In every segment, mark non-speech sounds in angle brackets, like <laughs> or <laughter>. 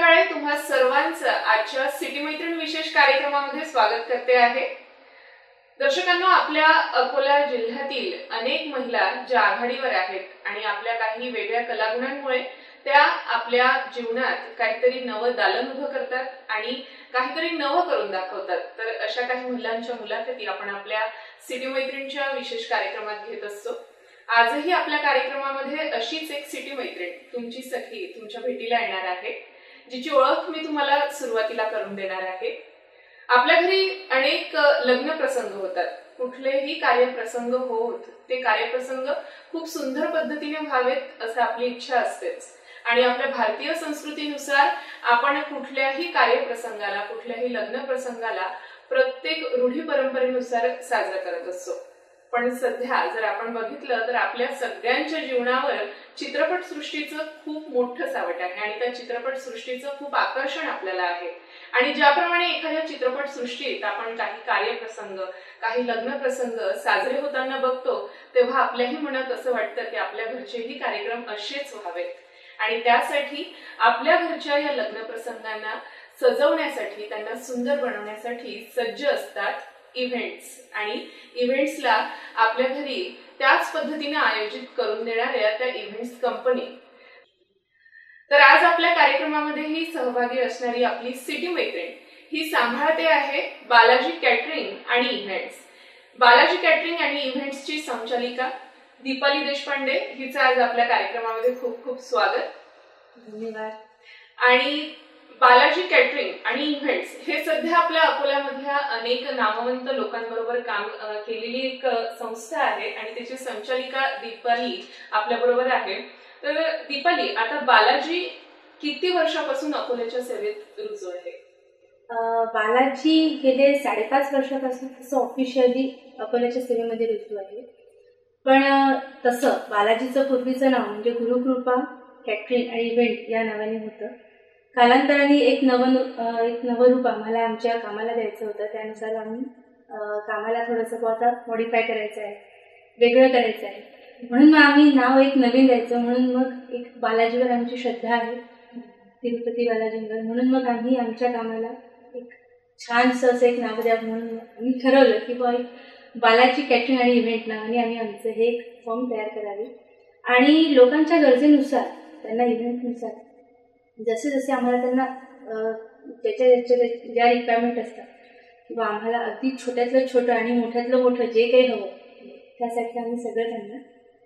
तुम्हा सर्वांचं आजच्या सिटी मैत्रीण विशेष कार्यक्रमामध्ये स्वागत करते आहे. दर्शकांना आपल्या अकोला जिल्ह्यातील अनेक महिला ज्या आघाडीवर आहेत आणि आपल्या काही वेगळ्या कलागुणांमुळे त्या आपल्या जीवनात काहीतरी नवं दालन उभं करतात आणि काहीतरी नवं करून दाखवतात. तर अशा काही महिलांच्या मुलाखती आपण आपल्या सिटी मैत्रीणच्या विशेष कार्यक्रमात घेत असतो. आजही आपल्या कार्यक्रमामध्ये अशीच एक सिटी मैत्रीण तुमची सखी तुमच्या भेटीला येणार आहे. जिची ओळख मी तुम्हाला सुरुवातीला करून देणार आहे. आपल्या घरी अनेक लग्न प्रसंग होतात. कुठलेही कार्यप्रसंग होत ते कार्यप्रसंग खूप सुंदर पद्धतीने व्हावेत असं आपली इच्छा असतेच. आणि आपल्या भारतीय संस्कृतीनुसार आपण कुठल्याही कार्यप्रसंगाला कुठल्याही लग्न प्रसंगाला प्रत्येक रूढी परंपरेनुसार साजरा करत असतो. पण सध्या जर आपण बघितलं तर आपल्या सगळ्यांच्या जीवनावर चित्रपट सृष्टीचं खूप मोठं सावट आहे आणि त्या चित्रपट सृष्टीचं खूप आकर्षण आपल्याला आहे. आणि ज्याप्रमाणे एखाद्या चित्रपट सृष्टीत आपण काही कार्यप्रसंग काही लग्न प्रसंग साजरे होताना बघतो तेव्हा आपल्याही मनात असं वाटतं की आपल्या घरचेही कार्यक्रम असेच व्हावेत. आणि त्यासाठी आपल्या घरच्या या लग्न प्रसंगांना सजवण्यासाठी त्यांना सुंदर बनवण्यासाठी सज्ज असतात इव्हेंट्स आणि इव्हेंट्सला आपल्या घरी त्याच पद्धतीने आयोजित करून देणाऱ्या त्या इव्हेंट्स कंपनी तर आज आपल्या कार्यक्रमामध्येही सहभागी असणारी आपली सिटी मैत्रीण ही सांभाळते आहे बालाजी कॅटरिंग आणि इव्हेंट्स बालाजी कॅटरिंग आणि इव्हेंट्सची संचालिका दीपाली देशपांडे हिचं आज आपल्या कार्यक्रमामध्ये खूप खूप स्वागत. धन्यवाद. आणि बालाजी कॅटरिंग आणि इव्हेंट्स हे सध्या आपल्या अकोल्यामधल्या अनेक नामवंत लोकांबरोबर काम केलेली एक संस्था आहे आणि त्याची संचालिका दीपाली आपल्या बरोबर आहे. तर दीपाली आता बालाजी किती वर्षापासून अकोल्याच्या सेवेत रुजू आहे? बालाजी गेले साडेपाच वर्षापासून तसं ऑफिशियली अकोल्याच्या सेवेमध्ये रुजू आहे. पण तसं बालाजीचं पूर्वीचं नाव म्हणजे गुरुकृपा कॅटरिंग आणि इव्हेंट या नावाने होतं. कालांतराने एक नवं एक नवरूप आम्हाला आमच्या कामाला द्यायचं होतं. त्यानुसार आम्ही कामाला थोडंसं आता मॉडिफाय करायचं आहे. वेगळं करायचं आहे. म्हणून मग आम्ही नाव एक नवीन द्यायचं. म्हणून मग एक बालाजीवर आमची श्रद्धा आहे. तिरुपती बालाजींवर. म्हणून मग आम्ही आमच्या कामाला एक छानसं असं एक नाव द्यावं म्हणून आम्ही ठरवलं की बॉय बालाजी कॅटरिंग आणि इव्हेंट नावाने आम्ही आमचं हे एक फॉर्म तयार करावे. आणि लोकांच्या गरजेनुसार त्यांना इव्हेंटनुसार जसे जसे आम्हाला त्यांना त्याच्या त्याच्या ज्या रिक्वायरमेंट असतात किंवा आम्हाला अगदी छोट्यातलं छोटं आणि मोठ्यातलं मोठं जे काही हवं त्यासाठी आम्ही सगळं त्यांना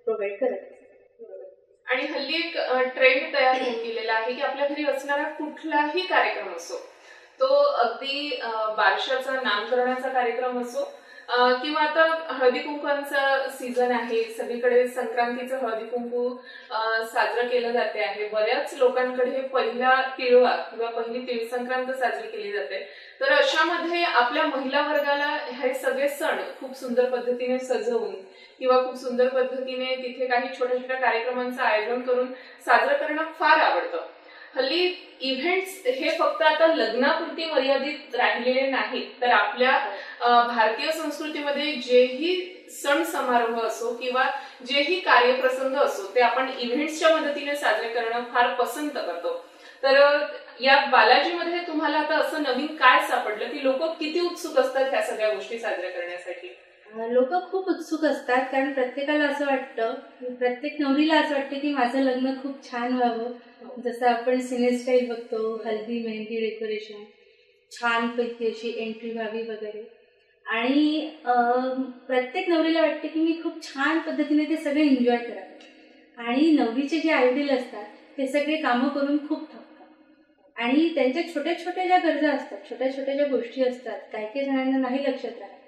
प्रोव्हाइड करत आणि हल्ली एक ट्रेंड तयार होऊन गेलेला आहे की आपल्या घरी असणारा कुठलाही कार्यक्रम असो तो अगदी बारशाचा नामकरणाचा कार्यक्रम असो किंवा आता हळदी कुंकवांचा सीझन आहे. सगळीकडे संक्रांतीचं हळदी कुंकू साजरं केलं जाते आहे. बऱ्याच लोकांकडे पहिला तिळवा किंवा पहिली तिळ संक्रांत साजरी केली जाते. तर अशामध्ये आपल्या महिला वर्गाला हे सगळे सण खूप सुंदर पद्धतीने सजवून किंवा खूप सुंदर पद्धतीने तिथे काही छोट्या छोट्या कार्यक्रमांचं आयोजन करून साजरं करणं फार आवडतं. हल्ली इव्हेंट्स हे फक्त आता लग्नापुरती मर्यादित राहिलेले नाहीत. तर आपल्या भारतीय संस्कृतीमध्ये जेही सण समारोह असो किंवा जेही कार्यप्रसंग असो ते आपण इव्हेंट्सच्या मदतीने साजरे करणं फार पसंत करतो. तर या बालाजीमध्ये तुम्हाला आता असं नवीन काय सापडलं? की लोक किती उत्सुक असतात ह्या सगळ्या गोष्टी साजऱ्या करण्यासाठी? लोक खूप उत्सुक असतात कारण प्रत्येकाला असं वाटतं प्रत्येक नवरीला असं वाटतं की माझं लग्न खूप छान व्हावं. जसं आपण सिनेस्टाईल बघतो हल्दी मेहंदी डेकोरेशन छानपैकी अशी एंट्री व्हावी वगैरे. आणि प्रत्येक नवरीला वाटते की मी खूप छान पद्धतीने ते सगळे एन्जॉय करावे. आणि नवरीचे जे आयडील असतात ते सगळे कामं करून खूप थकतात. आणि त्यांच्या छोट्या छोट्या ज्या गरजा असतात छोट्या छोट्या ज्या गोष्टी असतात काही काही जणांना नाही लक्षात राहत.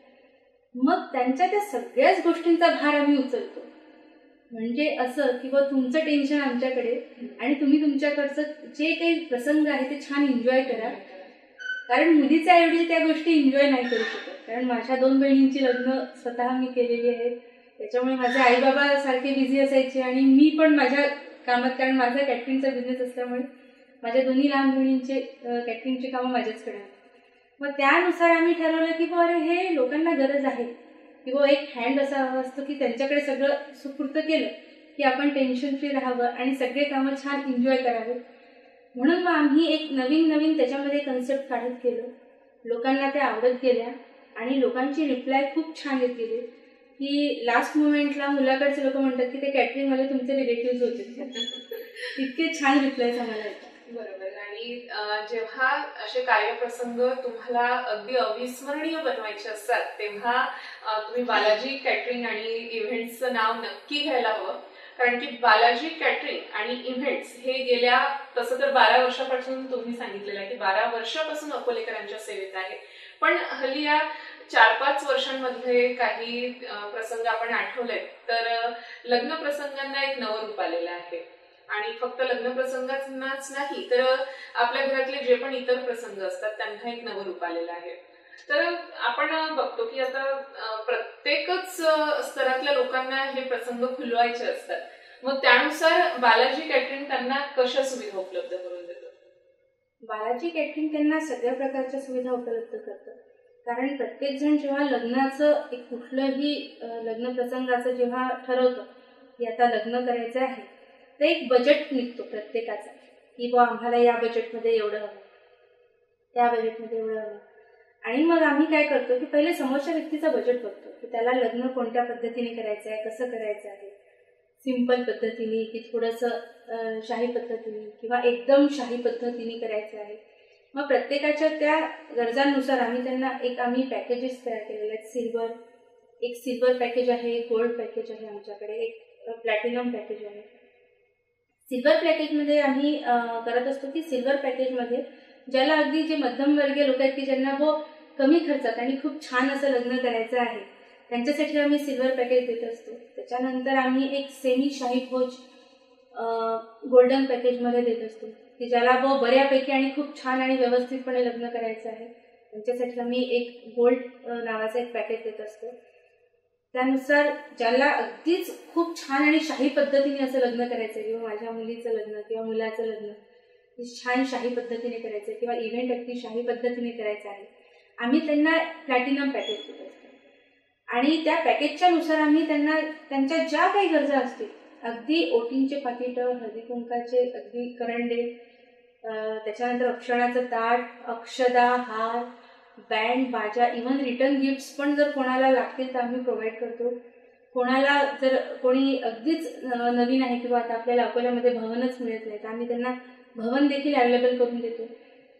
मग त्यांच्या त्या सगळ्याच गोष्टींचा भार आम्ही उचलतो. म्हणजे असं की तुमचं टेन्शन आमच्याकडे आणि तुम्ही तुमच्याकडचं जे काही प्रसंग आहे ते छान एन्जॉय करा. कारण मुलीच्या ऐवजी त्या गोष्टी एन्जॉय नाही करू शकत. कारण माझ्या दोन बहिणींची लग्न स्वतः मी केलेली आहेत त्याच्यामुळे माझे आईबाबा सारखे बिझी असायचे आणि मी पण माझ्या कामात कारण माझा कॅटरिंगचा बिझनेस असल्यामुळे माझ्या दोन्ही लहान बहिणींचे कॅटरिंगची कामं माझ्याचकडे मग त्यानुसार आम्ही ठरवलं की अरे हे लोकांना गरज आहे. किंवा एक हँड असा असतो की त्यांच्याकडे सगळं सुपूर्त केलं की आपण टेन्शन फ्री राहावं आणि सगळे कामं छान एन्जॉय करावे. म्हणून मग आम्ही एक नवीन नवीन त्याच्यामध्ये कन्सेप्ट काढत गेलो. लोकांना त्या आवडत गेल्या आणि लोकांची रिप्लाय खूप छान येत गेली. की लास्ट मुमेंटला मुलाकडचे लोक म्हणतात की ते कॅटरिंगवाले तुमचे रिलेटिव्ह होते. <laughs> इतके छान रिप्लायज आम्हाला येतात. आणि जेव्हा असे कार्यप्रसंग तुम्हाला अगदी अविस्मरणीय बनवायचे असतात तेव्हा तुम्ही बालाजी कॅटरिंग आणि इव्हेंट्सचं नाव नक्की घ्यायला हवं. कारण की बालाजी कॅटरिंग आणि इव्हेंट्स हे गेल्या तसं तर बारा वर्षापासून तुम्ही सांगितलेलं आहे की बारा वर्षापासून अकोलेकरांच्या सेवेत आहे. पण हल्ली या चार पाच वर्षांमध्ये काही प्रसंग आपण आठवले तर लग्न प्रसंगांना एक नवं रूप आलेलं आहे. आणि फक्त लग्न प्रसंगांनाच नाही तर आपल्या घरातले जे पण इतर प्रसंग असतात त्यांना एक नवं रूप आलेलं आहे. तर आपण बघतो की आता प्रत्येकच स्तरातल्या लोकांना हे प्रसंग खुलवायचे असतात. मग त्यानुसार बालाजी कॅटरिंग त्यांना कशा सुविधा उपलब्ध करून देतो बालाजी कॅटरिंग त्यांना सगळ्या प्रकारच्या सुविधा उपलब्ध करतं कारण प्रत्येक जण जेव्हा लग्नाचं एक कुठलंही लग्न प्रसंगाचं जेव्हा ठरवतं की आता लग्न करायचं आहे तर एक बजेट निघतो प्रत्येकाचा. की बुवा आम्हाला या बजेटमध्ये एवढं हवं. त्या बजेटमध्ये एवढं हवं. आणि मग आम्ही काय करतो की पहिले समोरच्या व्यक्तीचं बजेट बघतो की त्याला लग्न कोणत्या पद्धतीने करायचं आहे कसं करायचं आहे. सिंपल पद्धतीने की थोडंसं शाही पद्धतीने किंवा एकदम शाही पद्धतीने करायचं आहे. मग प्रत्येकाच्या त्या गरजांनुसार आम्ही त्यांना एक आम्ही पॅकेजेस तयार केलेले आहेत. सिल्वर एक सिल्वर पॅकेज आहे गोल्ड पॅकेज आहे आमच्याकडे एक प्लॅटिनम पॅकेज आहे. सिल्वर पॅकेजमध्ये आम्ही करत असतो की सिल्वर पॅकेजमध्ये ज्याला अगदी जे मध्यमवर्गीय लोक आहेत की ज्यांना व कमी खर्चात आणि खूप छान असं लग्न करायचं आहे त्यांच्यासाठी आम्ही सिल्वर पॅकेज देत असतो. त्याच्यानंतर आम्ही एक सेमी शाही भोज गोल्डन पॅकेजमध्ये देत असतो की ज्याला व बऱ्यापैकी आणि खूप छान आणि व्यवस्थितपणे लग्न करायचं आहे. त्यांच्यासाठी आम्ही एक गोल्ड नावाचं एक पॅकेज देत असतो. त्यानुसार ज्याला अगदीच खूप छान आणि शाही पद्धतीने असं लग्न करायचं आहे किंवा माझ्या मुलीचं लग्न किंवा मुलाचं लग्न छान शाही पद्धतीने करायचं आहे किंवा इव्हेंट अगदी शाही पद्धतीने करायचं आहे आम्ही त्यांना प्लॅटिनम पॅकेज देत असतो. आणि त्या पॅकेजच्या नुसार आम्ही त्यांना त्यांच्या ज्या काही गरजा असतील अगदी ओटींचे पाकिटं हळदी कुंकाचे अगदी करंडे त्याच्यानंतर अक्षणाचं ताट अक्षदा हार बँड बाजा इव्हन रिटर्न गिफ्ट्स पण जर कोणाला लागतील तर आम्ही प्रोव्हाइड करतो. कोणाला जर कोणी अगदीच नवीन आहे किंवा आता आपल्याला अकोल्यामध्ये भवनच मिळत नाही तर आम्ही त्यांना भवन देखील अवेलेबल करून देतो.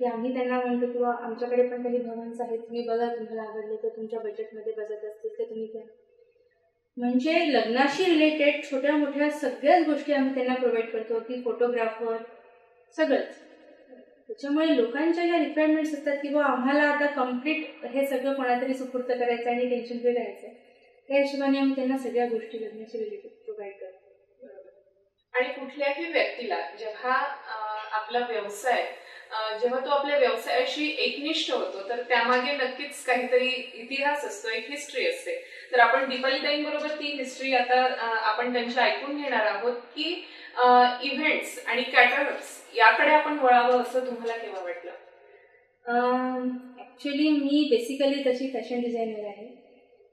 की आम्ही त्यांना म्हणतो किंवा आमच्याकडे पण काही भवन्स आहेत तुम्ही बघा तुम्हाला आवडले तर तुमच्या बजेटमध्ये बसत असतील तर तुम्ही घ्या म्हणजे लग्नाशी रिलेटेड छोट्या मोठ्या सगळ्याच गोष्टी आम्ही त्यांना प्रोव्हाइड करतो की फोटोग्राफर सगळंच. त्याच्यामुळे लोकांच्या ज्या रिक्वायरमेंट्स असतात की बा आम्हाला आता कंप्लीट हे सगळं कोणातरी सुपूर्त करायचं आणि टेन्शन फ्री राहायचं त्या हिशोबाने आम्ही त्यांना सगळ्या गोष्टी लग्नाशी रिलेटेड प्रोव्हाइड करतो. आणि कुठल्याही व्यक्तीला जेव्हा आपला व्यवसाय जेव्हा तो आपल्या व्यवसायाशी एकनिष्ठ होतो तर त्यामागे नक्कीच काहीतरी इतिहास असतो एक हिस्ट्री असते. तर आपण दीपालीताईंबरोबर ती हिस्ट्री आता आपण त्यांच्या ऐकून घेणार आहोत की इव्हेंट्स आणि कॅटरर्स याकडे आपण वळावं असं तुम्हाला केव्हा वाटलं? ॲक्च्युली मी बेसिकली तशी फॅशन डिझायनर आहे.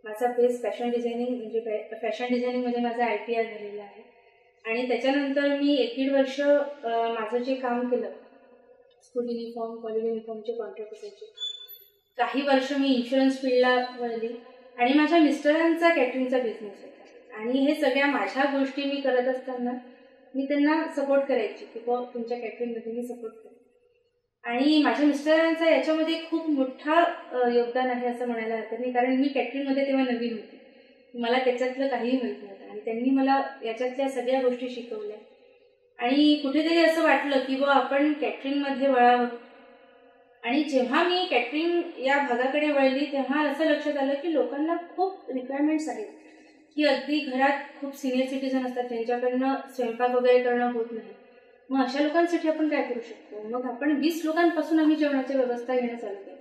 माझा बेस फॅशन डिझायनिंग म्हणजे फॅशन डिझायनिंगमध्ये म्हणजे माझा आय टी आर झालेला आहे. आणि त्याच्यानंतर मी एक दीड वर्ष माझं जे काम केलं स्कूल युनिफॉर्म कॉलेज युनिफॉर्मचे कॉन्ट्रॅक्ट असायचे. काही वर्ष मी इन्शुरन्स फील्डला वळली आणि माझ्या मिस्टरांचा कॅटरिंगचा बिझनेस होता. आणि हे सगळ्या माझ्या गोष्टी मी करत असताना मी त्यांना सपोर्ट करायची की बुवा तुमच्या कॅटरिंगमध्ये मी सपोर्ट करेन. आणि माझ्या मिस्टरांचा याच्यामध्ये खूप मोठा योगदान आहे असं म्हणायला हरकत नाही. कारण मी कॅटरिंगमध्ये तेव्हा नवीन होते. मला त्याच्यातलं काहीही माहीत नव्हतं. आणि त्यांनी मला याच्यातल्या सगळ्या गोष्टी शिकवल्या. आणि कुठेतरी असं वाटलं की बुवा आपण कॅटरिंगमध्ये वळावं. आणि जेव्हा मी कॅटरिंग या भागाकडे वळली तेव्हा असं लक्षात आलं की लोकांना खूप रिक्वायरमेंट्स आहेत. की अगदी घरात खूप सिनियर सिटीजन असतात त्यांच्याकडनं स्वयंपाक वगैरे करणं होत नाही. मग अशा लोकांसाठी आपण काय करू शकतो? मग आपण वीस लोकांपासून आम्ही जेवणाची व्यवस्था घेणं चालू आहे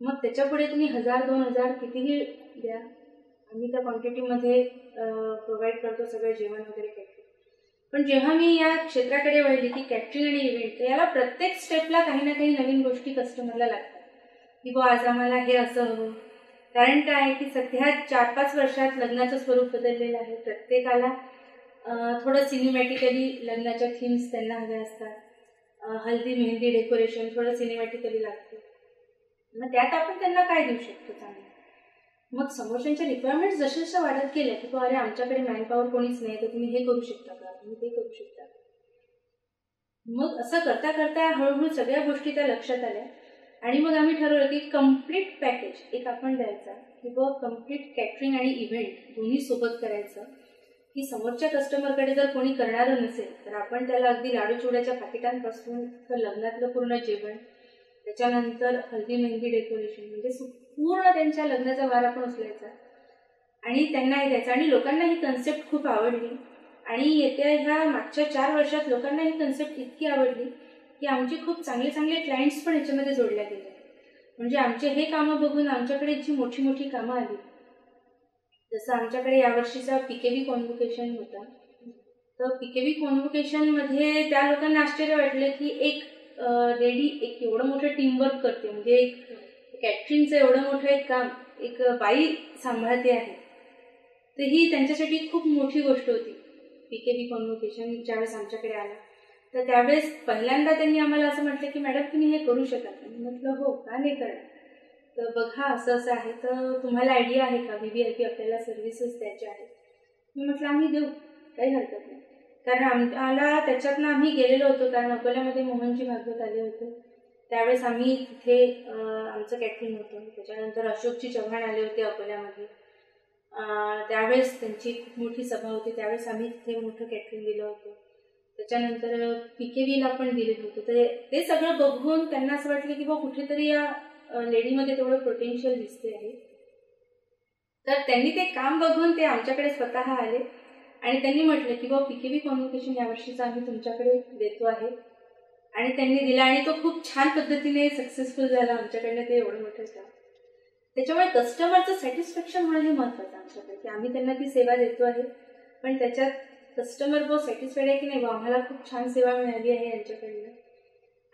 मग त्याच्यापुढे तुम्ही हजार दोन हजार कितीही द्या. आम्ही त्या क्वांटिटीमध्ये प्रोव्हाइड करतो सगळं जेवण वगैरे कॅटरिंग पण जेव्हा मी या क्षेत्राकडे वळली की कॅटरिंग आणि इव्हेंट याला प्रत्येक स्टेपला काही ना काही नवीन गोष्टी कस्टमरला लागतात. की बुवा आज आम्हाला हे असं हवं. कारण काय आहे की सध्या चार पाच वर्षात लग्नाचं स्वरूप बदललेलं आहे. प्रत्येकाला थोडं सिनेमॅटिकली लग्नाच्या थीम्स त्यांना हव्या असतात. हल्दी मेहंदी डेकोरेशन थोडं सिनेमॅटिकली लागतं. मग त्यात आपण त्यांना काय देऊ शकतो चांगलं? मग समोरच्यांच्या रिक्वायरमेंट जशा जशा वाढत गेल्या की अरे आमच्याकडे मॅनपॉवर कोणीच नाही तर तुम्ही हे करू शकता का? तुम्ही ते करू शकता का? मग असं करता करता हळूहळू सगळ्या गोष्टी त्या लक्षात आल्या. आणि मग आम्ही ठरवलं की कंप्लीट पॅकेज एक आपण द्यायचा की बुवा कंप्लीट कॅटरिंग आणि इव्हेंट दोन्ही सोबत करायचं. की समोरच्या कस्टमरकडे जर कोणी करणारं नसेल तर आपण त्याला अगदी लाडू चिवड्याच्या पाकिटांपासून तर लग्नातलं पूर्ण जेवण त्याच्यानंतर हल्दी मेहंदी डेकोरेशन म्हणजे पूर्ण त्यांच्या लग्नाचा वार आपण उचलायचा. आणि त्यांनाही द्यायचा. आणि लोकांना ही कन्सेप्ट खूप आवडली. आणि येत्या ह्या मागच्या चार वर्षात लोकांना ही कन्सेप्ट इतकी आवडली की आमचे खूप चांगले चांगले क्लायंट्स पण याच्यामध्ये जोडल्या गेले म्हणजे आमचे हे कामं बघून आमच्याकडे जी मोठी मोठी कामं आली. जसं आमच्याकडे यावर्षीचा पीकेबी कॉन्व्होकेशन होता. तर पीकेबी कॉन्व्होकेशनमध्ये त्या लोकांना आश्चर्य वाटलं की एक लेडी एक एवढं मोठं टीमवर्क करते. म्हणजे एक कॅटरिंगचं एवढं मोठं एक काम एक बाई सांभाळते आहे. तर ही त्यांच्यासाठी खूप मोठी गोष्ट होती. पीकेबी कॉन्व्होकेशन ज्यावेळेस आमच्याकडे आला. तर त्यावेळेस पहिल्यांदा त्यांनी आम्हाला असं म्हटलं की मॅडम तुम्ही हे करू शकाल मी म्हटलं हो का नाही करणार? तर बघा असं असं आहे. तर तुम्हाला आयडिया आहे का? व्ही व्ही आय पी आपल्याला सर्व्हिसेस द्यायच्या आहेत. मी म्हटलं आम्ही देऊ. काही हरकत नाही. कारण आम्हाला त्याच्यातनं आम्ही गेलेलो होतो कारण अकोल्यामध्ये मोहनजी भागवत आले होते. त्यावेळेस आम्ही तिथे आमचं कॅटरिंग होतं. त्याच्यानंतर अशोकजी चव्हाण आले होते अकोल्यामध्ये. त्यावेळेस त्यांची खूप मोठी सभा होती. त्यावेळेस आम्ही तिथे मोठं कॅटरिंग दिलं होतं. त्याच्यानंतर पी के पण दिलेलं होते तर ते सगळं बघून त्यांना असं वाटलं की बा कुठेतरी या लेडीमध्ये तेवढं पोटेन्शियल दिसते आहे. तर त्यांनी ते काम बघून ते आमच्याकडे स्वतः आले. आणि त्यांनी म्हटलं की बा पी के व्ही यावर्षीचं आम्ही तुमच्याकडे देतो आहे. आणि त्यांनी दिला आणि तो खूप छान पद्धतीने सक्सेसफुल झाला आमच्याकडनं ते एवढं मोठं काम. त्याच्यामुळे कस्टमरचं सॅटिस्फॅक्शन होणं हे महत्त्वाचं आमच्याकडे की आम्ही त्यांना ती सेवा देतो आहे. पण त्याच्यात कस्टमर बहुत सॅटिस्फाईड आहे की नाही आम्हाला खूप छान सेवा मिळाली आहे यांच्याकडनं.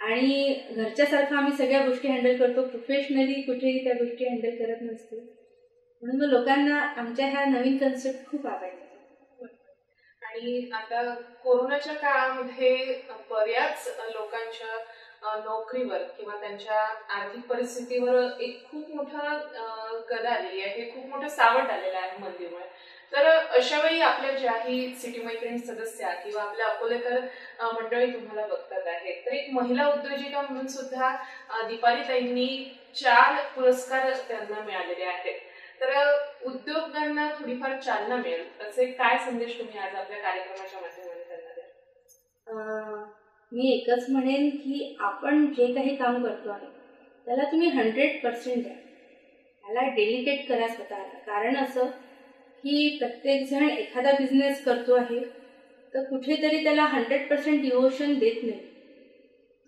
आणि घरच्यासारखं आम्ही सगळ्या गोष्टी हँडल करतो. प्रोफेशनली कुठेही त्या गोष्टी हँडल करत नसतो. म्हणून मग लोकांना आमच्या ह्या नवीन कन्सेप्ट खूप आवडतात. आणि आता कोरोनाच्या काळामध्ये बऱ्याच लोकांच्या नोकरीवर किंवा त्यांच्या आर्थिक परिस्थितीवर एक खूप मोठा गदा आलेली आहे. खूप मोठं सावट आलेलं आहे मंदीमुळे तर अशा वेळी आपल्या ज्याही सिटी मैत्रिणी सदस्या किंवा आपल्या अकोलेकर मंडळी तुम्हाला बघतात आहेत. तर एक महिला उद्योजिका म्हणून सुद्धा अ, दीपालीताईंनी चार पुरस्कार त्यांना मिळालेले आहेत. तर उद्योगांना थोडीफार चालना मिळेल. असे काय संदेश तुम्ही आज आपल्या कार्यक्रमाच्या माध्यमातून त्यांना मी एकच म्हणेन की आपण जे काही काम करतो आहे त्याला तुम्ही हंड्रेड पर्सेंट द्या. त्याला डेलिकेट करा स्वतःला. कारण असं की प्रत्येकजण एखादा बिझनेस करतो आहे तर कुठेतरी त्याला हंड्रेड पर्सेंट डिवोशन देत नाही.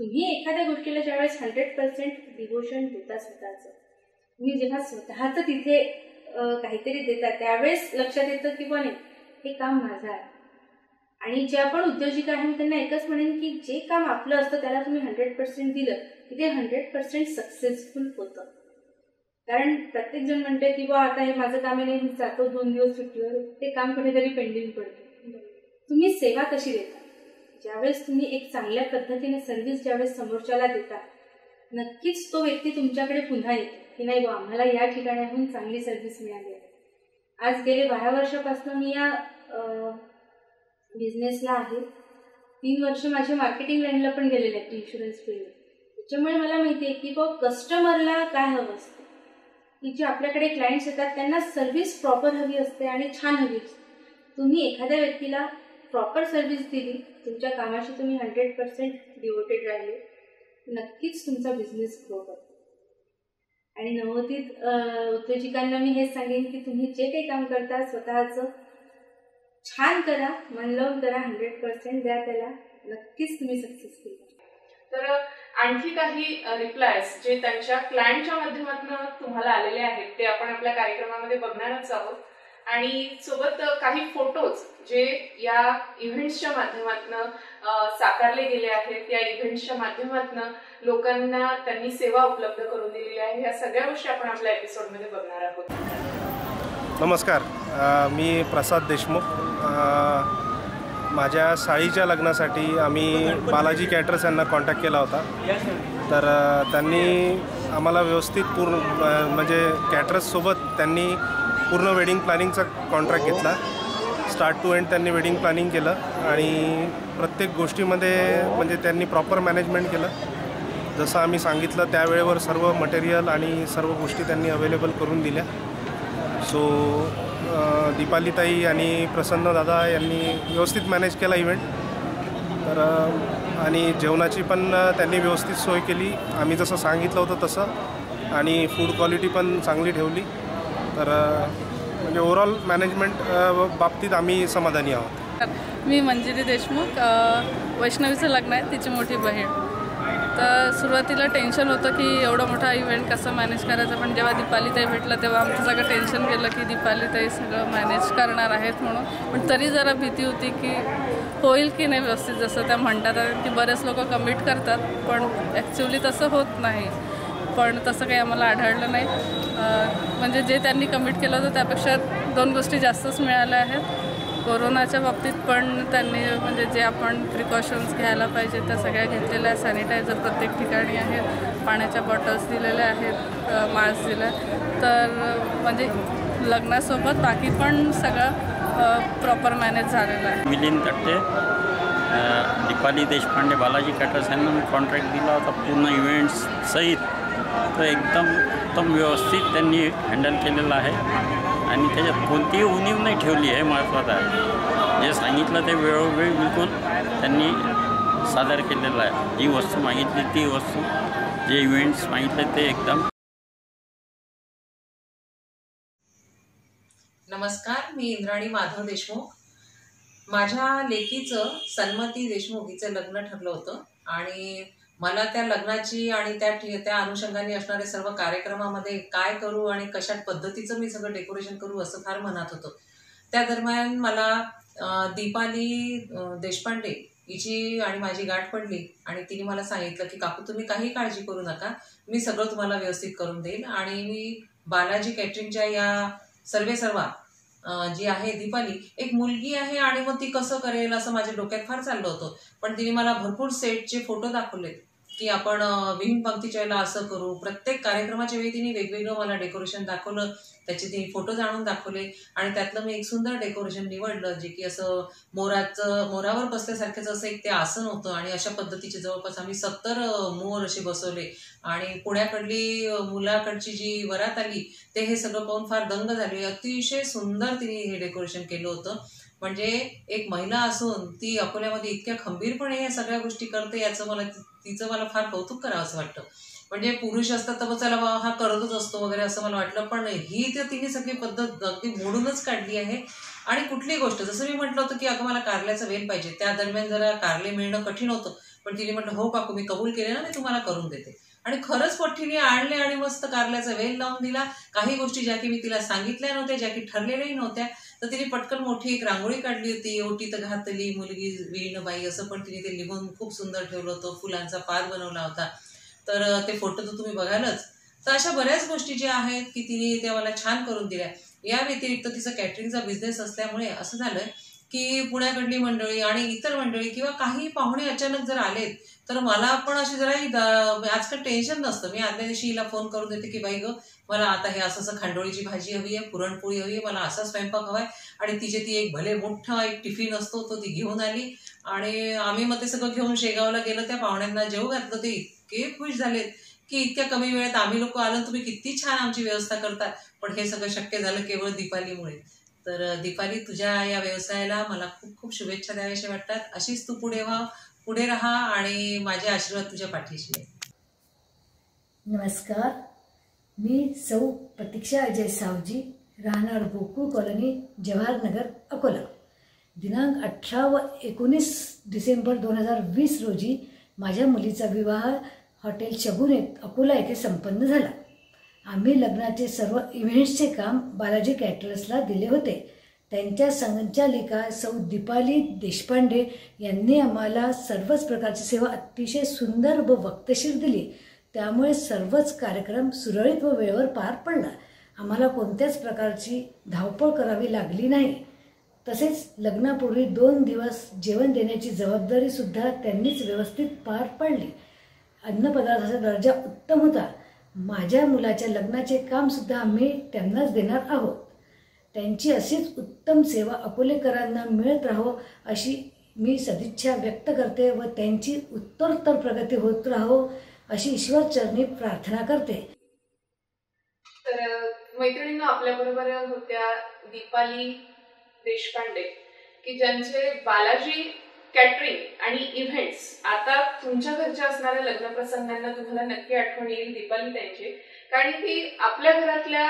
तुम्ही एखाद्या गोष्टीला ज्यावेळेस हंड्रेड पर्सेंट डिवोशन देता स्वतःचं तुम्ही जेव्हा स्वतःचं तिथे काहीतरी देता त्यावेळेस लक्षात येतं की बा नाही हे काम माझं आहे. आणि जे आपण उद्योजिका आहे मी त्यांना एकच म्हणेन की जे काम आपलं असतं त्याला तुम्ही हंड्रेड पर्सेंट दिलं की ते हंड्रेड पर्सेंट सक्सेसफुल होतं. कारण प्रत्येकजण म्हणते की बा आता हे माझं काम आहे नाही मी जातो दोन दिवस सुट्टीवर ते काम कुठेतरी पेंडिंग पडतं. तुम्ही सेवा कशी देता? ज्यावेळेस तुम्ही एक चांगल्या पद्धतीने सर्व्हिस ज्यावेळेस समोरच्याला देता नक्कीच तो व्यक्ती तुमच्याकडे पुन्हा येतो की नाही बा आम्हाला या ठिकाणाहून चांगली सर्व्हिस मिळाली आहे. आज गेले बारा वर्षापासून मी या बिझनेसला आहे. तीन वर्ष माझे मार्केटिंग लाईनला पण गेलेले आहेत इन्शुरन्स फील्ड त्याच्यामुळे मला माहिती आहे की बा कस्टमरला काय हवं असतं? की जे आपल्याकडे क्लायंट्स येतात त्यांना सर्व्हिस प्रॉपर हवी असते आणि छान हवी असते. तुम्ही एखाद्या व्यक्तीला प्रॉपर सर्व्हिस दिली तुमच्या कामाशी तुम्ही हंड्रेड पर्सेंट डिवोटेड राहिले नक्कीच तुमचा बिझनेस ग्रो करतो आणि नवोदित अं, उद्योजिकांना मी हेच सांगेन की तुम्ही जे काही काम करता स्वतःचं छान करा मन लावून करा हंड्रेड पर्सेंट द्या त्याला नक्कीच तुम्ही सक्सेसफुल तर आणखी काही रिप्लायज जे त्यांच्या क्लायंटच्या माध्यमातून तुम्हाला आलेले आहेत ते आपण आपल्या कार्यक्रमामध्ये बघणारच आहोत. आणि सोबत काही फोटोज जे या इव्हेंट्सच्या माध्यमातून साकारले गेले आहेत या इव्हेंट्सच्या माध्यमातून लोकांना त्यांनी सेवा उपलब्ध करून दिलेली आहे या सगळ्या गोष्टी आपण आपल्या एपिसोडमध्ये बघणार आहोत. नमस्कार. मी प्रसाद देशमुख. माझ्या साळीच्या लग्नासाठी आम्ही बालाजी कॅटर्स यांना कॉन्टॅक्ट केला होता. तर त्यांनी आम्हाला व्यवस्थित पूर्ण म्हणजे कॅटरर्ससोबत त्यांनी पूर्ण वेडिंग प्लॅनिंगचा कॉन्ट्रॅक्ट घेतला. स्टार्ट टू एंड त्यांनी वेडिंग प्लॅनिंग केलं आणि प्रत्येक गोष्टीमध्ये म्हणजे त्यांनी प्रॉपर मॅनेजमेंट केलं. जसं आम्ही सांगितलं त्यावेळेवर सर्व मटेरियल आणि सर्व गोष्टी त्यांनी अवेलेबल करून दिल्या. सो दीपालीताई आणि प्रसन्न दादा यांनी व्यवस्थित मॅनेज केला इव्हेंट तर आणि जेवणाची पण त्यांनी व्यवस्थित सोय केली. आम्ही जसं सांगितलं होतं तसं. आणि फूड क्वालिटी पण चांगली ठेवली. तर म्हणजे ओव्हरऑल मॅनेजमेंट बाबतीत आम्ही समाधानी आहोत. मी मंजिरी देशमुख वैष्णवीचं लग्न आहे तिची मोठी बहीण. तर सुरुवातीला टेन्शन होतं की एवढा मोठा इव्हेंट कसं मॅनेज करायचं पण जेव्हा दीपालीताई भेटलं तेव्हा आमचं सगळं टेन्शन गेलं की दीपालीताई सगळं मॅनेज करणार आहेत म्हणून. पण तरी जरा भीती होती की होईल की नाही व्यवस्थित जसं त्या म्हणतात की बरेच लोक कमिट करतात पण ॲक्च्युली तसं होत नाही. पण तसं काही आम्हाला आढळलं नाही. म्हणजे जे त्यांनी कमिट केलं होतं त्यापेक्षा दोन गोष्टी जास्तच मिळाल्या आहेत. कोरोनाच्या बाबतीत पण त्यांनी म्हणजे जे आपण प्रिकॉशन्स घ्यायला पाहिजे त्या सगळ्या घेतलेल्या आहेत. सॅनिटायझर प्रत्येक ठिकाणी आहेत. पाण्याच्या बॉटल्स दिलेल्या आहेत. मास्क दिला तर म्हणजे लग्नासोबत बाकी पण सगळं प्रॉपर मॅनेज झालेलं आहे. मिलिंद तट्टे दीपाली देशपांडे बालाजी कॅटर्स यांना मी कॉन्ट्रॅक्ट दिला होता. पूर्ण इव्हेंट्स सहित तर एकदम उत्तम व्यवस्थित त्यांनी हँडल केलेलं आहे. आणि त्याच्यात कोणतीही उणीव नाही ठेवली आहे महत्त्वाचं आहे जे सांगितलं ते वेळोवेळी बिलकुल त्यांनी सादर केलेलं आहे. जी वस्तू मागितली ती वस्तू जे इव्हेंट्स मागितले ते एकदम. नमस्कार मी इंद्राणी माधव देशमुख. माझ्या लेकीचं सन्मती देशमुख हिचं लग्न ठरलं होतं आणि मला त्या लग्नाची आणि त्या त्या अनुषंगाने असणारे सर्व कार्यक्रमामध्ये काय करू आणि कशा पद्धतीचं मी सगळं डेकोरेशन करू असं फार मनात होतं. त्या दरम्यान मला दीपाली देशपांडे हिची आणि माझी गाठ पडली आणि तिने मला सांगितलं की काकू तुम्ही काही काळजी करू नका. मी सगळं तुम्हाला व्यवस्थित करून देईन आणि मी बालाजी कॅटरिंगच्या या सर्वे सर्वा जी आहे दीपाली एक मुलगी आहे आणि मग ती कसं करेल असं माझ्या डोक्यात फार चाललं होतं. पण तिने मला भरपूर सेटचे फोटो दाखवलेत. की आपण अं, पंक्तीच्या वेळेला असं करू. प्रत्येक कार्यक्रमाच्या वेळी तिने वेगवेगळं मला डेकोरेशन दाखवलं. त्याचे तिने फोटो जाणून दाखवले. आणि त्यातलं मी एक सुंदर डेकोरेशन निवडलं जे की असं मोराचं मोरावर बसल्यासारखेच असं एक ते आसन होतं. आणि अशा पद्धतीचे जवळपास आम्ही सत्तर मोर असे बसवले. आणि पुण्याकडली मुलाकडची जी वरात आली ते हे सगळं पाहून फार दंग झाले. अतिशय सुंदर तिने हे डेकोरेशन केलं होतं. म्हणजे एक महिला असून ती अकोल्यामध्ये इतक्या खंबीरपणे या सगळ्या गोष्टी करते याचं मला तिचं मला फार कौतुक करावं असं वाटतं. म्हणजे पुरुष असतात तर चला बा हा करतच असतो वगैरे असं मला वाटलं. पण ही तर तिने सगळी पद्धत अगदी मोडूनच काढली आहे. आणि कुठली गोष्ट जसं मी म्हटलं होतं की अगं मला कारल्याचा वेल पाहिजे. त्या दरम्यान जरा कारले मिळणं कठीण होतं. पण तिने म्हटलं हो काकू मी कबूल केले ना मी तुम्हाला करून देते. आणि खरंच पठ्ठीने आणले आणि मस्त कारल्याचा वेल लावून दिला. काही गोष्टी ज्या की मी तिला सांगितल्या नव्हत्या ज्या की ठरलेल्याही नव्हत्या. तर तिने पटकन मोठी एक रांगोळी काढली होती. ओटीत घातली मुलगी वीणबाई असं पण तिने ते लिहून खूप सुंदर ठेवलं होतं. फुलांचा पार बनवला होता. तर ते फोटो तर तुम्ही बघालच. तर अशा बऱ्याच गोष्टी ज्या आहेत की तिने त्या मला छान करून दिल्या. या व्यतिरिक्त तिचा कॅटरिंगचा बिझनेस असल्यामुळे असं झालंय की पुण्याकडली मंडळी आणि इतर मंडळी किंवा काही पाहुणे अचानक जर आलेत तर मला पण अशी जरा आजकाल टेन्शन नसतं. मी आदल्या दिवशी हिला फोन करून देते की बाई ग मला आता हे असं असं खांडोळीची भाजी हवी आहे पुरणपोळी हवी आहे मला असा स्वयंपाक हवाय. आणि तिचे ती एक भले मोठा एक टिफिन असतो तो ती घेऊन आली. आणि आम्ही मग ते सगळं घेऊन शेगावला गेलो त्या पाहुण्यांना जेव घातलं. ते इतके खुश झालेत की इतक्या कमी वेळेत आम्ही लोक आलो तुम्ही किती छान आमची व्यवस्था करता पण हे सगळं शक्य झालं केवळ दीपालीमुळे. तर दीपाली तुझ्या या व्यवसायाला मला खूप खूप शुभेच्छा द्याव्याशी वाटतात. अशीच तू पुढे व्हा पुढे राहा आणि माझे आशीर्वाद तुझ्या पाठीशी आहे. नमस्कार. मी सौ प्रतीक्षा अजय सावजी राहणार गोकुळ कॉलनी जवाहरनगर अकोला. दिनांक अठरा व एकोणीस डिसेंबर दोन हजार वीस रोजी माझ्या मुलीचा विवाह हॉटेल शगुन येत अकोला येथे संपन्न झाला. आम्ही लग्नाचे सर्व इव्हेंट्सचे काम बालाजी कॅटरर्सला दिले होते. त्यांच्या संचालिका सौ दीपाली देशपांडे यांनी आम्हाला सर्वच प्रकारची सेवा अतिशय सुंदर व वक्तशीर दिली. त्यामुळे सर्वच कार्यक्रम सुरळीत व वेळेवर पार पडला. आम्हाला कोणत्याच प्रकारची धावपळ करावी लागली नाही. तसेच लग्नापूर्वी दोन दिवस जेवण देण्याची जबाबदारीसुद्धा त्यांनीच व्यवस्थित पार पाडली. अन्नपदार्थाचा दर्जा उत्तम होता. माझ्या मुलाच्या लग्नाचे कामसुद्धा आम्ही त्यांनाच देणार आहोत. त्यांची अशीच उत्तम सेवा अकोलेकरांना मिळत राहो अशी मी सदिच्छा व्यक्त करते व त्यांची उत्तरोत्तर प्रगती होत राहो. अशी ईश्वरचरणी प्रार्थना करते. तर मैत्रिणींना आपल्या बरोबर होत्या दीपाली देशपांडे की ज्यांचे बालाजी कॅटरिंग आणि इव्हेंट्स आता तुमच्या घरच्या असणाऱ्या लग्न प्रसंगांना तुम्हाला नक्की आठवण येईल दीपाली त्यांची. कारण की आपल्या घरातल्या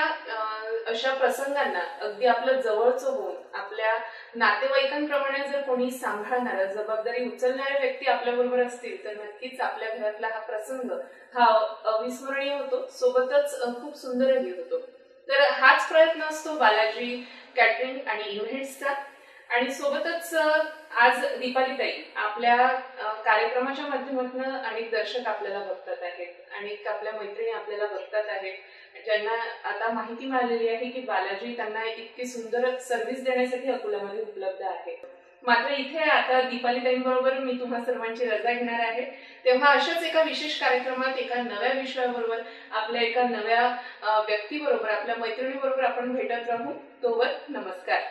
अशा प्रसंगांना अगदी आपलं जवळचं होऊन आपल्या नातेवाईकांप्रमाणे जर कोणी सांभाळणारा जबाबदारी उचलणाऱ्या व्यक्ती आपल्या बरोबर असतील तर नक्कीच आपल्या घरातला हा प्रसंग हा अविस्मरणीय होतो. सोबतच खूप सुंदरही होतो तर हाच प्रयत्न असतो बालाजी कॅटरिंग आणि इव्हेंट्सचा. आणि सोबतच आज दीपालीताई आपल्या कार्यक्रमाच्या माध्यमातून अनेक दर्शक आपल्याला बघतात आहेत. अनेक आपल्या मैत्रिणी आपल्याला बघतात आहेत. ज्यांना आता माहिती मिळालेली आहे की बालाजी त्यांना इतकी सुंदर सर्व्हिस देण्यासाठी अकोल्यामध्ये उपलब्ध आहे. मात्र इथे आता दीपाली दीपालीताईंबरोबर मी तुम्हा सर्वांची रजा घेणार आहे. तेव्हा अशाच एका विशेष कार्यक्रमात एका नव्या विषयाबरोबर आपल्या एका नव्या व्यक्तीबरोबर आपल्या मैत्रिणीबरोबर आपण भेटत राहू. तोवर नमस्कार.